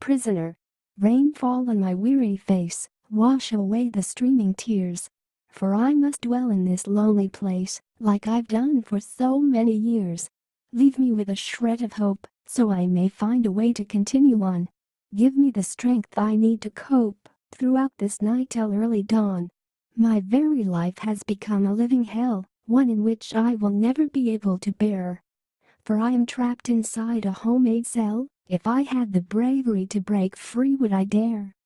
prisoner. Rain fall on my weary face, wash away the streaming tears. For I must dwell in this lonely place, like I've done for so many years. Leave me with a shred of hope, so I may find a way to continue on. Give me the strength I need to cope throughout this night till early dawn. My very life has become a living hell, one in which I will never be able to bear. For I am trapped inside a homemade cell, if I had the bravery to break free would I dare?